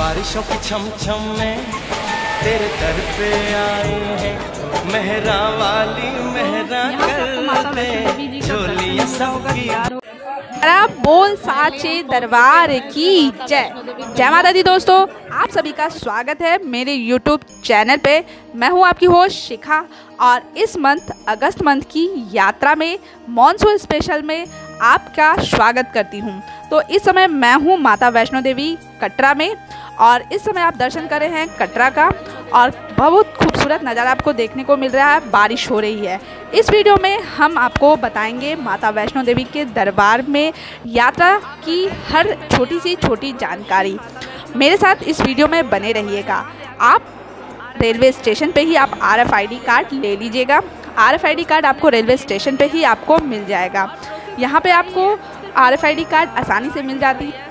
बारिशों की छम छम में तेरे दर पे आए हैं। मेहरा वाली मेहरा कर दे। झोलियाँ सबकी बोल साचे दरबार की जय। जय माता दी दोस्तों आप सभी का स्वागत है मेरे YouTube चैनल पे। मैं हूँ आपकी होस्ट शिखा और इस मंथ अगस्त मंथ की यात्रा में मॉनसून स्पेशल में आपका स्वागत करती हूँ। तो इस समय मैं हूँ माता वैष्णो देवी कटरा में और इस समय आप दर्शन कर रहे हैं कटरा का और बहुत खूबसूरत नज़ारा आपको देखने को मिल रहा है, बारिश हो रही है। इस वीडियो में हम आपको बताएँगे माता वैष्णो देवी के दरबार में यात्रा की हर छोटी सी छोटी जानकारी। मेरे साथ इस वीडियो में बने रहिएगा। आप रेलवे स्टेशन पे ही आप आर कार्ड ले लीजिएगा। आर कार्ड आपको रेलवे स्टेशन पे ही आपको मिल जाएगा। यहाँ पे आपको आर कार्ड आसानी से मिल जाती है।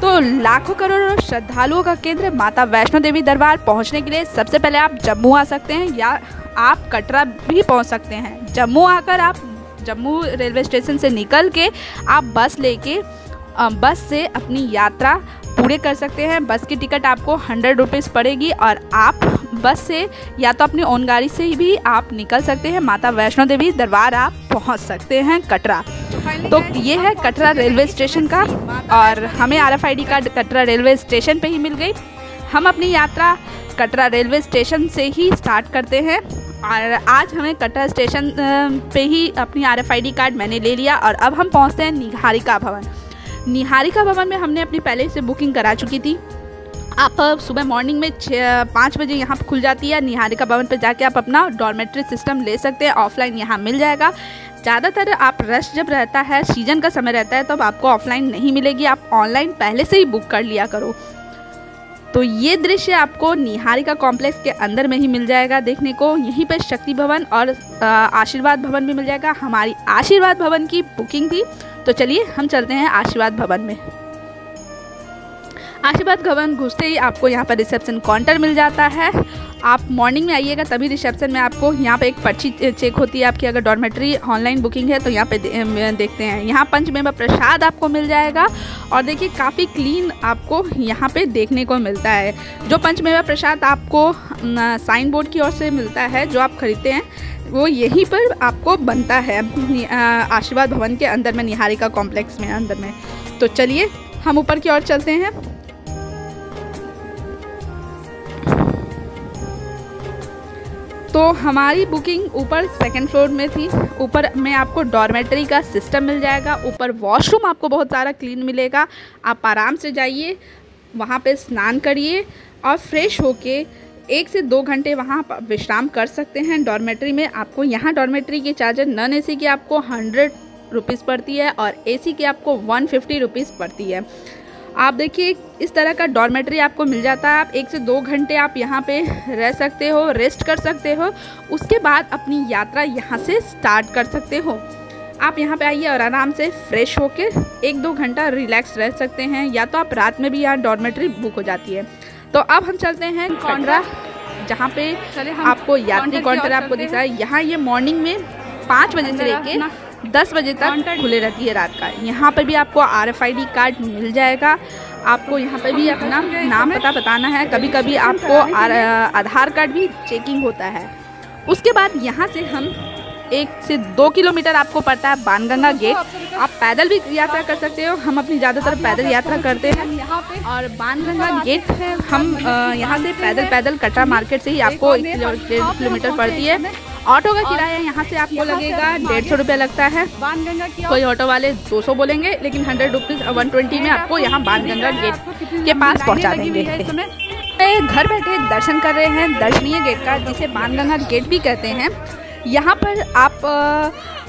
तो लाखों करोड़ों श्रद्धालुओं का केंद्र माता वैष्णो देवी दरबार पहुँचने के लिए सबसे पहले आप जम्मू आ सकते हैं या आप कटरा भी पहुँच सकते हैं। जम्मू आकर आप जम्मू रेलवे स्टेशन से निकल के आप बस लेके बस से अपनी यात्रा पूरे कर सकते हैं। बस की टिकट आपको हंड्रेड रुपीज़ पड़ेगी और आप बस से या तो अपनी ओन गाड़ी से भी आप निकल सकते हैं। माता वैष्णो देवी दरबार आप पहुँच सकते हैं कटरा। तो ये है कटरा रेलवे स्टेशन का और हमें R F card Katra railway station पे ही मिल गई। हम अपनी यात्रा कटरा रेलवे स्टेशन से ही स्टार्ट करते हैं और आज हमें कटरा स्टेशन पे ही अपनी आर एफ़ कार्ड मैंने ले लिया और अब हम पहुँचते हैं निहारिका भवन। निहारिका भवन में हमने अपनी पहले से बुकिंग करा चुकी थी। आप सुबह मॉर्निंग में छः पाँच बजे यहाँ पर खुल जाती है। निहारिका भवन पर जाके आप अपना डॉर्मेट्री सिस्टम ले सकते हैं। ऑफलाइन यहाँ मिल जाएगा। ज़्यादातर आप रश जब रहता है सीज़न का समय रहता है, तब तो आपको ऑफलाइन नहीं मिलेगी। आप ऑनलाइन पहले से ही बुक कर लिया करो। तो ये दृश्य आपको निहारिका कॉम्प्लेक्स के अंदर में ही मिल जाएगा देखने को। यहीं पर शक्ति भवन और आशीर्वाद भवन भी मिल जाएगा। हमारी आशीर्वाद भवन की बुकिंग थी। तो चलिए हम चलते हैं आशीर्वाद भवन में। आशीर्वाद भवन घुसते ही आपको यहाँ पर रिसेप्शन काउंटर मिल जाता है आप मॉर्निंग में आइएगा, तभी रिसेप्शन में आपको यहाँ पे एक पर्ची चेक होती है आपकी अगर डॉर्मेट्री ऑनलाइन बुकिंग है तो यहाँ पे देखते हैं। यहाँ पंचमेवा प्रसाद आपको मिल जाएगा और देखिए काफ़ी क्लीन आपको यहाँ पे देखने को मिलता है। जो पंचमेवा प्रसाद आपको साइन बोर्ड की ओर से मिलता है, जो आप खरीदते हैं, वो यहीं पर आपको बनता है। आशीर्वाद भवन के अंदर में, निहारिका कॉम्प्लेक्स में अंदर में। तो चलिए, हम ऊपर की ओर चलते हैं। तो हमारी बुकिंग ऊपर सेकंड फ्लोर में थी। ऊपर में आपको डॉर्मेटरी का सिस्टम मिल जाएगा। ऊपर वॉशरूम आपको बहुत सारा क्लीन मिलेगा। आप आराम से जाइए, वहाँ पे स्नान करिए और फ्रेश होके एक से दो घंटे वहाँ विश्राम कर सकते हैं। डॉर्मेट्री में आपको यहाँ डॉर्मेट्री की चार्जर नॉन एसी की आपको हंड्रेड रुपीज़ पड़ती है और एसी की आपको वन फिफ्टी रुपीज़ पड़ती है। आप देखिए इस तरह का डॉर्मेट्री आपको मिल जाता है। आप एक से दो घंटे आप यहाँ पे रह सकते हो रेस्ट कर सकते हो। उसके बाद अपनी यात्रा यहाँ से स्टार्ट कर सकते हो। आप यहाँ पे आइए और आराम से फ्रेश होकर एक दो घंटा रिलैक्स रह सकते हैं या तो आप रात में भी यहाँ डॉर्मेट्री बुक हो जाती है। तो अब हम चलते हैं कौंडरा जहाँ पे आपको यात्री काउंटर आपको दिख रहा है। यहाँ ये मॉर्निंग में पाँच बजे से लेके दस बजे तक खुले रहती है रात का। यहाँ पर भी आपको R F I D card मिल जाएगा। आपको यहाँ पर भी अपना नाम पता बताना है। कभी कभी आपको आधार कार्ड भी चेकिंग होता है। उसके बाद यहाँ से हम एक से दो किलोमीटर आपको पड़ता है बानगंगा गेट। आप पैदल भी यात्रा कर सकते हो। हम अपनी ज़्यादातर पैदल यात्रा करते हैं। और बानगंगा गेट हम यहाँ से पैदल पैदल कटरा मार्केट से ही आपको एक किलोमीटर पड़ती है। ऑटो का किराया यहाँ से आपको लगेगा डेढ़ सौ रुपया लगता है। कोई ऑटो वाले दो सौ बोलेंगे लेकिन हंड्रेड रुपीज़ वन ट्वेंटी में आपको यहाँ बाणगंगा गेट के पास पहुँचा देंगे। घर बैठे दर्शन कर रहे हैं दर्शनीय गेट का जिसे बानगंगा गेट भी कहते हैं। यहाँ पर आप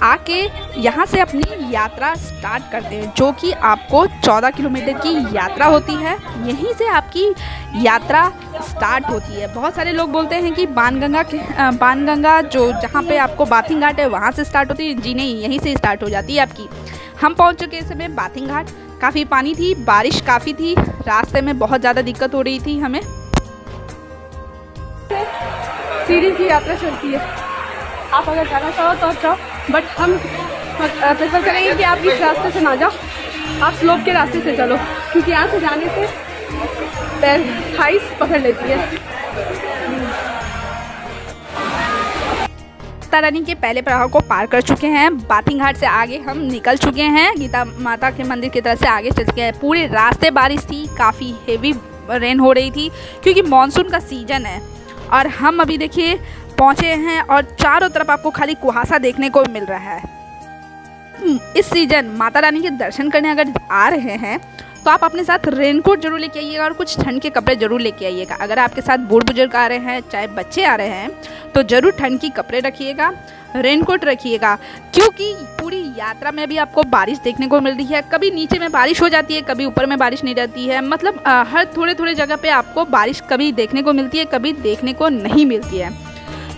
आके यहाँ से अपनी यात्रा स्टार्ट करते हैं, जो कि आपको 14 किलोमीटर की यात्रा होती है। यहीं से आपकी यात्रा स्टार्ट होती है। बहुत सारे लोग बोलते हैं कि बानगंगा के बानगंगा जो, जहाँ पे आपको बाथिंग घाट है, वहाँ से स्टार्ट होती है। जी नहीं, यहीं से स्टार्ट हो जाती है आपकी। हम पहुँच चुके हैं समय बाथिंग घाट। काफ़ी पानी थी, बारिश काफ़ी थी, रास्ते में बहुत ज़्यादा दिक्कत हो रही थी हमें। सीढ़ी की यात्रा चलती है। आप अगर जाना चाहो तो जाओ बट हम प्रेफर करेंगे कि आप इस रास्ते से ना जाओ। आप स्लोप के रास्ते से चलो, क्योंकि यहाँ से जाने से पैर थाइस पकड़ लेती है। माता रानी के पहले प्रवाह को पार कर चुके हैं। बाथिंग घाट से आगे हम निकल चुके हैं। गीता माता के मंदिर की तरफ़ से आगे चल चुके हैं। पूरे रास्ते बारिश थी, काफ़ी हेवी रेन हो रही थी, क्योंकि मानसून का सीज़न है। और हम अभी देखिए पहुँचे हैं और चारों तरफ़ आपको खाली कुहासा देखने को मिल रहा है। इस सीज़न माता रानी के दर्शन करने अगर आ रहे हैं तो आप अपने साथ रेनकोट ज़रूर लेके आइएगा और कुछ ठंड के कपड़े ज़रूर लेके आइएगा। अगर आपके साथ बूढ़ बुज़ुर्ग आ रहे हैं, चाहे बच्चे आ रहे हैं तो ज़रूर ठंड की कपड़े रखिएगा, रेनकोट रखिएगा, क्योंकि पूरी यात्रा में भी आपको बारिश देखने को मिल रही है। कभी नीचे में बारिश हो जाती है, कभी ऊपर में बारिश नहीं रहती है। मतलब हर थोड़े थोड़े जगह पे आपको बारिश कभी देखने को मिलती है, कभी देखने को नहीं मिलती है।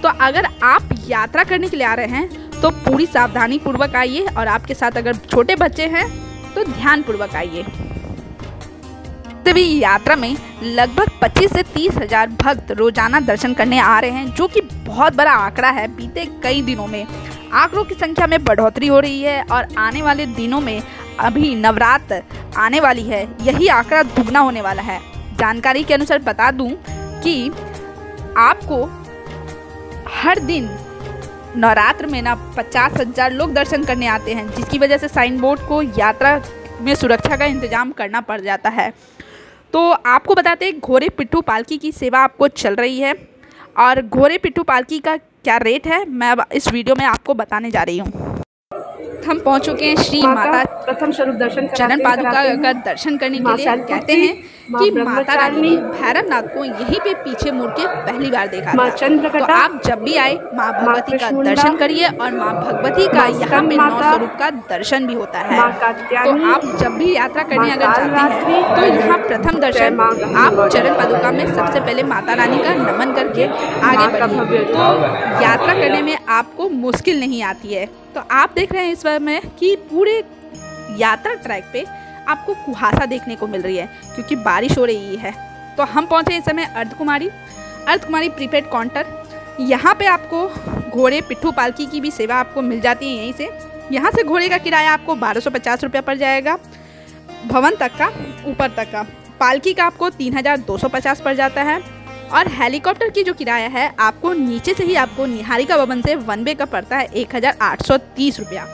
तो अगर आप यात्रा करने के लिए आ रहे हैं तो पूरी सावधानी पूर्वक आइए और आपके साथ अगर छोटे बच्चे हैं तो ध्यान पूर्वक आइए। भी यात्रा में लगभग 25 से तीस हज़ार भक्त रोज़ाना दर्शन करने आ रहे हैं, जो कि बहुत बड़ा आंकड़ा है बीते कई दिनों में। आंकड़ों की संख्या में बढ़ोतरी हो रही है और आने वाले दिनों में अभी नवरात्र आने वाली है, यही आंकड़ा दुगना होने वाला है। जानकारी के अनुसार बता दूँ कि आपको हर दिन नवरात्र में ना पचास हज़ार लोग दर्शन करने आते हैं, जिसकी वजह से साइन बोर्ड को यात्रा में सुरक्षा का इंतज़ाम करना पड़ जाता है। तो आपको बताते हैं, घोड़े पिट्ठू पालकी की सेवा आपको चल रही है। और घोड़े पिट्ठू पालकी का क्या रेट है, मैं अब इस वीडियो में आपको बताने जा रही हूँ। हम पहुँच चुके हैं श्री माता प्रथम स्वरूप दर्शन चरण पादुका का दर्शन करने के लिए कहते हैं कि माता रानी ने भैरव नाथ को यहीं पे पीछे मुड़ के पहली बार देखा था। तो आप जब भी आए माँ भगवती का दर्शन करिए और माँ भगवती का यहाँ पे नौ स्वरूप का दर्शन भी होता है। तो आप जब भी यात्रा करने अगर जाते हैं तो यहाँ प्रथम दर्शन आप चरण पादुका में सबसे पहले माता रानी का नमन करके आगे बढ़िए। तो यात्रा करने में आपको मुश्किल नहीं आती है। तो आप देख रहे हैं इस बार में कि पूरे यात्रा ट्रैक पे आपको कुहासा देखने को मिल रही है, क्योंकि बारिश हो रही है। तो हम पहुँचे इस समय अर्धकुमारी। Ardhkumari prepaid counter. यहाँ पे आपको घोड़े पिट्ठू पालकी की भी सेवा आपको मिल जाती है यहीं से। यहाँ से घोड़े का किराया आपको बारह सौ पचास रुपया पड़ जाएगा। भवन तक का, ऊपर तक का। पालकी का आपको तीन हज़ार दो सौ पचास पड़ जाता है। और हेलीकॉप्टर की जो किराया है, आपको नीचे से ही आपको निहारिका भवन से वन वे का पड़ता है एक हज़ार आठ सौ तीस रुपया,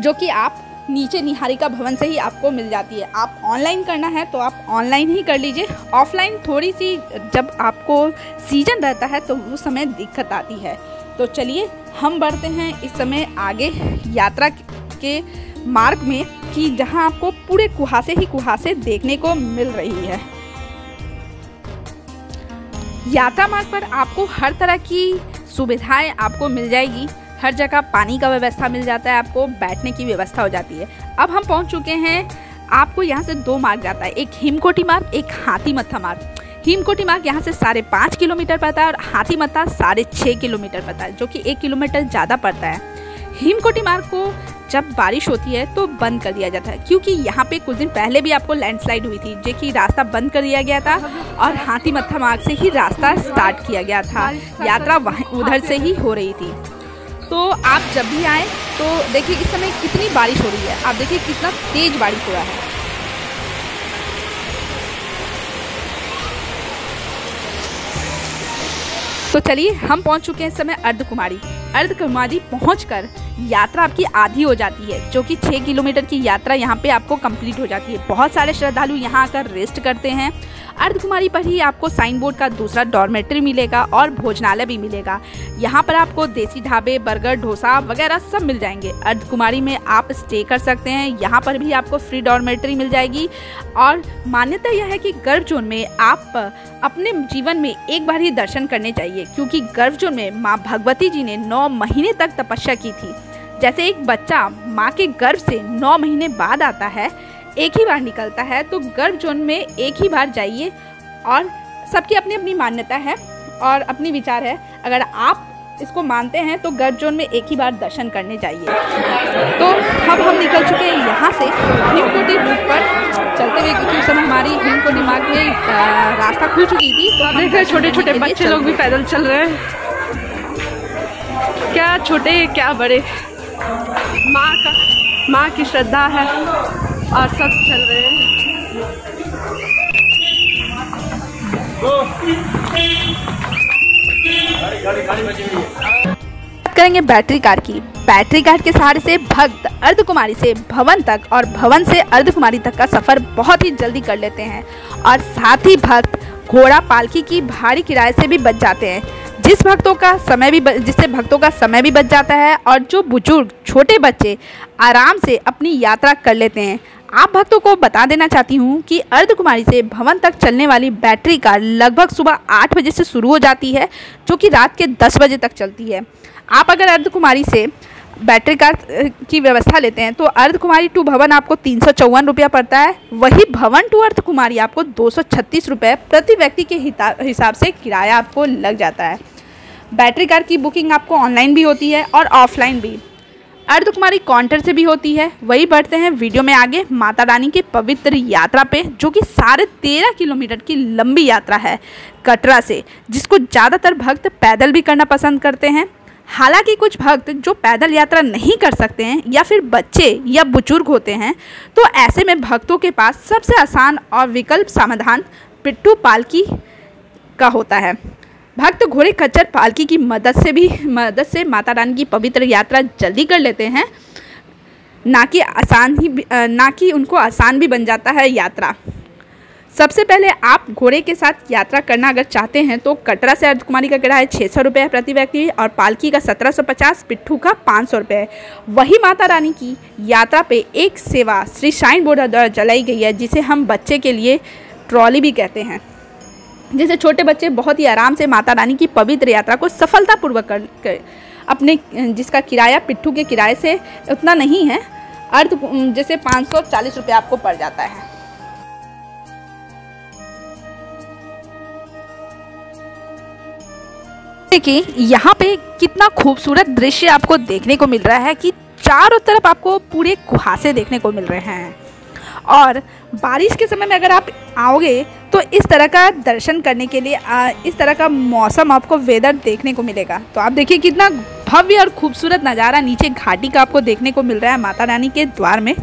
जो कि आप नीचे निहारिका भवन से ही आपको मिल जाती है। आप ऑनलाइन करना है तो आप ऑनलाइन ही कर लीजिए। ऑफलाइन थोड़ी सी जब आपको सीज़न रहता है तो उस समय दिक्कत आती है। तो चलिए, हम बढ़ते हैं इस समय आगे यात्रा के मार्ग में कि जहाँ आपको पूरे कुहासे ही कुहासे देखने को मिल रही है। यात्रा मार्ग पर आपको हर तरह की सुविधाएँ आपको मिल जाएगी। हर जगह पानी का व्यवस्था मिल जाता है, आपको बैठने की व्यवस्था हो जाती है। अब हम पहुँच चुके हैं, आपको यहाँ से दो मार्ग जाता है, एक हिमकोटी मार्ग, एक हाथी मत्था मार्ग। हिमकोटी मार्ग यहाँ से साढ़े पाँच किलोमीटर पड़ता है और हाथी मत्था साढ़े छः किलोमीटर पड़ता है, जो कि एक किलोमीटर ज़्यादा पड़ता है। हिमकोटी मार्ग को जब बारिश होती है तो बंद कर दिया जाता है, क्योंकि यहाँ पे कुछ दिन पहले भी आपको लैंडस्लाइड हुई थी, जो कि रास्ता बंद कर दिया गया था और हाथी मत्था मार्ग से ही रास्ता स्टार्ट किया गया था। यात्रा वहाँ उधर से ही हो रही थी। तो आप जब भी आए तो देखिए इस समय कितनी बारिश हो रही है। आप देखिए कितना तेज बारिश हो रहा है। तो चलिए, हम पहुँच चुके हैं इस समय अर्ध कुमारी अर्धकुमारी। अर्धकुमारी पहुँच यात्रा आपकी आधी हो जाती है, जो कि छः किलोमीटर की यात्रा यहाँ पे आपको कंप्लीट हो जाती है। बहुत सारे श्रद्धालु यहाँ आकर रेस्ट करते हैं। अर्धकुमारी पर ही आपको साइन बोर्ड का दूसरा डॉर्मेट्री मिलेगा और भोजनालय भी मिलेगा। यहाँ पर आपको देसी ढाबे, बर्गर, डोसा वगैरह सब मिल जाएँगे। अर्धकुमारी में आप स्टे कर सकते हैं। यहाँ पर भी आपको फ्री डॉर्मेट्री मिल जाएगी। और मान्यता यह है कि गर्भ जोन में आप अपने जीवन में एक बार ही दर्शन करने चाहिए क्योंकि गर्भ जोन में माँ भगवती जी ने नौ महीने तक तपस्या की थी। जैसे एक बच्चा माँ के गर्भ से नौ महीने बाद आता है एक ही बार निकलता है तो गर्भ जोन में एक ही बार जाइए और सबकी अपनी अपनी मान्यता है और अपनी विचार है। अगर आप इसको मानते हैं तो गर्भ जोन में एक ही बार दर्शन करने जाइए। तो अब हम निकल चुके हैं यहाँ से हिमकोटी रूट पर। चलते हुए क्योंकि उस समय हमारी हिमकोटी मार्ग में रास्ता खुल चुकी थी तो देख रहे छोटे छोटे बच्चे लोग भी पैदल चल रहे हैं। क्या छोटे क्या बड़े। माँ का माँ की श्रद्धा है। और सब चल रहे हैं। करेंगे बैटरी कार की। बैटरी कार के सहारे से भक्त अर्धकुमारी से भवन तक और भवन से अर्धकुमारी तक का सफ़र बहुत ही जल्दी कर लेते हैं। और साथ ही भक्त घोड़ा पालकी की भारी किराए से भी बच जाते हैं। जिस भक्तों का समय भी जिससे भक्तों का समय भी बच जाता है और जो बुज़ुर्ग, छोटे बच्चे आराम से अपनी यात्रा कर लेते हैं। आप भक्तों को बता देना चाहती हूँ कि अर्धकुमारी से भवन तक चलने वाली बैटरी कार लगभग सुबह आठ बजे से शुरू हो जाती है, जो कि रात के दस बजे तक चलती है। आप अगर अर्धकुमारी से बैटरी कार की व्यवस्था लेते हैं तो अर्धकुमारी टू भवन आपको तीन सौ चौवन रुपया पड़ता है। वही भवन टू अर्धकुमारी आपको दो सौ छत्तीस रुपये प्रति व्यक्ति के हिसाब से किराया आपको लग जाता है। बैटरी कार की बुकिंग आपको ऑनलाइन भी होती है और ऑफलाइन भी। अर्धकुमारी काउंटर से भी होती है। वही बढ़ते हैं वीडियो में आगे। माता रानी के पवित्र यात्रा पे, जो कि साढ़े तेरह किलोमीटर की लंबी यात्रा है कटरा से, जिसको ज़्यादातर भक्त पैदल भी करना पसंद करते हैं। हालाँकि कुछ भक्त जो पैदल यात्रा नहीं कर सकते हैं या फिर बच्चे या बुज़ुर्ग होते हैं तो ऐसे में भक्तों के पास सबसे आसान और विकल्प समाधान पिट्ठू पालकी का होता है। भक्त घोड़े खच्चर पालकी की मदद से भी, मदद से माता रानी की पवित्र यात्रा जल्दी कर लेते हैं। ना कि आसान ही ना कि उनको आसान भी बन जाता है यात्रा। सबसे पहले आप घोड़े के साथ यात्रा करना अगर चाहते हैं तो कटरा से अर्धकुमारी का किराया छः सौ रुपये प्रति व्यक्ति और पालकी का सत्रह सौ पचास, पिट्ठू का पाँच सौ रुपये वही माता रानी की यात्रा पे एक सेवा श्री शाइन बोर्ड द्वारा चलाई गई है, जिसे हम बच्चे के लिए ट्रॉली भी कहते हैं। जैसे छोटे बच्चे बहुत ही आराम से माता रानी की पवित्र यात्रा को सफलतापूर्वक कर, कर अपने जिसका किराया पिट्ठू के किराए से उतना नहीं है अर्ध जैसे पाँच सौ चालीस रुपये आपको पड़ जाता है। देखिए यहाँ पे कितना खूबसूरत दृश्य आपको देखने को मिल रहा है कि चारों तरफ़ आपको पूरे कुहासे देखने को मिल रहे हैं। और बारिश के समय में अगर आप आओगे तो इस तरह का दर्शन करने के लिए आ, इस तरह का मौसम आपको वेदर देखने को मिलेगा। तो आप देखिए कितना भव्य और खूबसूरत नज़ारा नीचे घाटी का आपको देखने को मिल रहा है माता रानी के द्वार में।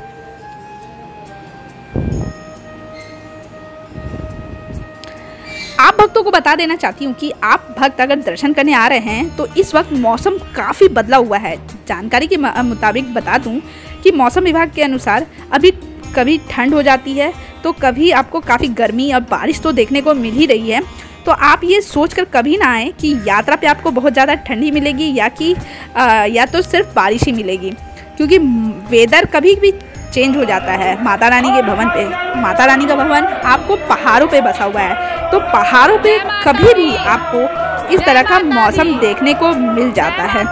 आप भक्तों को बता देना चाहती हूँ कि आप भक्त अगर दर्शन करने आ रहे हैं तो इस वक्त मौसम काफ़ी बदला हुआ है। जानकारी के मुताबिक बता दूँ कि मौसम विभाग के अनुसार अभी कभी ठंड हो जाती है तो कभी आपको काफ़ी गर्मी और बारिश तो देखने को मिल ही रही है। तो आप ये सोच कर कभी ना आए कि यात्रा पे आपको बहुत ज़्यादा ठंडी मिलेगी या कि आ, या तो सिर्फ़ बारिश ही मिलेगी क्योंकि वेदर कभी भी चेंज हो जाता है। माता रानी के भवन पे माता रानी का भवन आपको पहाड़ों पे बसा हुआ है। तो पहाड़ों पे कभी भी आपको इस तरह का मौसम देखने को मिल जाता है।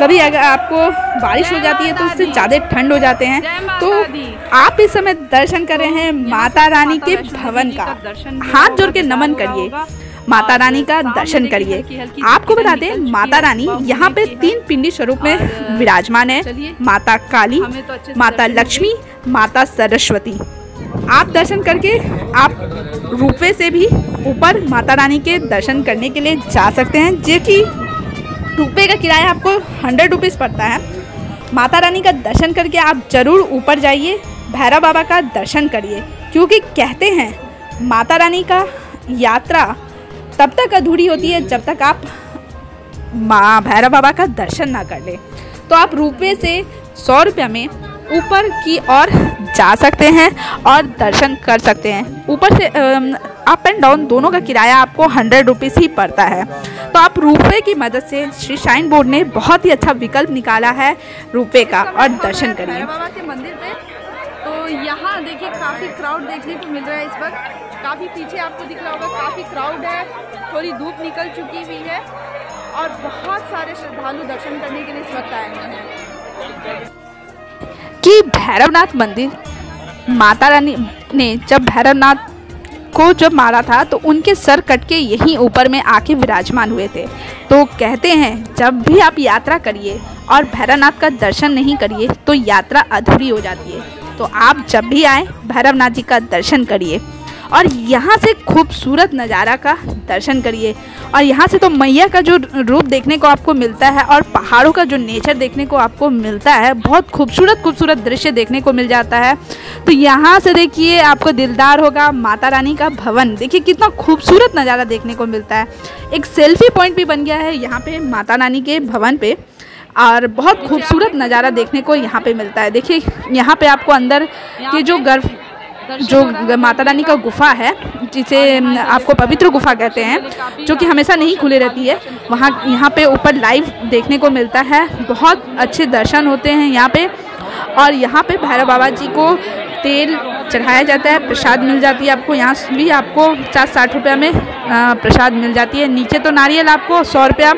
कभी अगर आपको बारिश हो जाती है तो उससे ज़्यादा ठंड हो जाते हैं। तो आप इस समय दर्शन कर रहे हैं माता रानी के भवन का। हाथ जोड़ के नमन करिए। माता रानी का दर्शन करिए। आपको बता दें, माता रानी यहाँ पे तीन पिंडी स्वरूप में विराजमान है। माता काली, माता लक्ष्मी, माता सरस्वती। आप दर्शन करके आप रूपे से भी ऊपर माता रानी के दर्शन करने के लिए जा सकते हैं, जो कि रूपे का किराया आपको हंड्रेड रुपीज़ पड़ता है। माता रानी का दर्शन करके आप ज़रूर ऊपर जाइए, भैरव बाबा का दर्शन करिए, क्योंकि कहते हैं, माता रानी का यात्रा तब तक अधूरी होती है जब तक आप माँ भैरव बाबा का दर्शन ना कर ले। तो आप रुपये से सौ रुपये में ऊपर की ओर जा सकते हैं और दर्शन कर सकते हैं। ऊपर से अप एंड डाउन दोनों का किराया आपको हंड्रेड रुपीज़ ही पड़ता है। तो आप रुपये की मदद से श्री शाइन बोर्ड ने बहुत ही अच्छा विकल्प निकाला है रुपये का और दर्शन करिए। मंदिर पे। तो यहाँ देखिए काफ़ी क्राउड देखने को मिल रहा है इस वक्त। काफ़ी पीछे आपको दिख रहा होगा, काफ़ी क्राउड है। थोड़ी धूप निकल चुकी हुई है। और बहुत सारे श्रद्धालु दर्शन करने के लिए इस वक्त आए हुए हैं। कि भैरवनाथ मंदिर माता रानी ने, जब भैरवनाथ को जब मारा था तो उनके सर कट के यहीं ऊपर में आके विराजमान हुए थे। तो कहते हैं, जब भी आप यात्रा करिए और भैरवनाथ का दर्शन नहीं करिए तो यात्रा अधूरी हो जाती है। तो आप जब भी आए, भैरवनाथ जी का दर्शन करिए। और यहाँ से खूबसूरत नज़ारा का दर्शन करिए। और यहाँ से तो मैया का जो रूप देखने को आपको मिलता है और पहाड़ों का जो नेचर देखने को आपको मिलता है, बहुत खूबसूरत खूबसूरत दृश्य देखने को मिल जाता है। तो यहाँ से देखिए, आपको दिलदार होगा माता रानी का भवन। देखिए कितना खूबसूरत नज़ारा देखने को मिलता है। एक सेल्फी पॉइंट भी बन गया है यहाँ पे माता रानी के भवन पे। और बहुत खूबसूरत नज़ारा देखने को यहाँ पे मिलता है। देखिए, यहाँ पे आपको अंदर के जो गर्भ जो माता रानी का गुफा है, जिसे आपको पवित्र गुफा कहते हैं, जो कि हमेशा नहीं खुली रहती है। वहाँ, यहाँ पे ऊपर लाइव देखने को मिलता है। बहुत अच्छे दर्शन होते हैं यहाँ पे। और यहाँ पे भैरव बाबा जी को तेल चढ़ाया जाता है, प्रसाद मिल जाती है आपको। यहाँ भी आपको पचास साठ रुपया में प्रसाद मिल जाती है। नीचे तो नारियल आपको सौ रुपया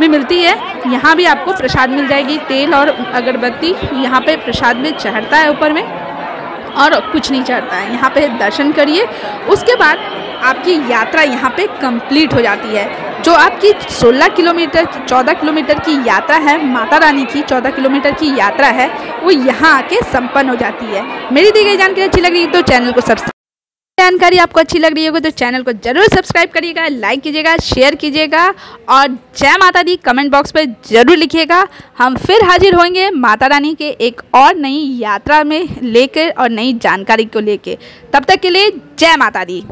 में मिलती है। यहाँ भी आपको प्रसाद मिल जाएगी। तेल और अगरबत्ती यहाँ पे प्रसाद में चढ़ता है ऊपर में। और कुछ नहीं चढ़ता है। यहाँ पे दर्शन करिए। उसके बाद आपकी यात्रा यहाँ पे कंप्लीट हो जाती है। जो आपकी 16 किलोमीटर 14 किलोमीटर की यात्रा है, माता रानी की 14 किलोमीटर की यात्रा है, वो यहाँ आके संपन्न हो जाती है। मेरी दी गई जानकारी अच्छी लग रही तो चैनल को सब्सक्राइब जानकारी आपको अच्छी लग रही होगी तो चैनल को ज़रूर सब्सक्राइब करिएगा लाइक कीजिएगा शेयर कीजिएगा और जय माता दी कमेंट बॉक्स पर ज़रूर लिखिएगा। हम फिर हाजिर होंगे माता रानी के एक और नई यात्रा में लेकर और नई जानकारी को लेकर। तब तक के लिए जय माता दी।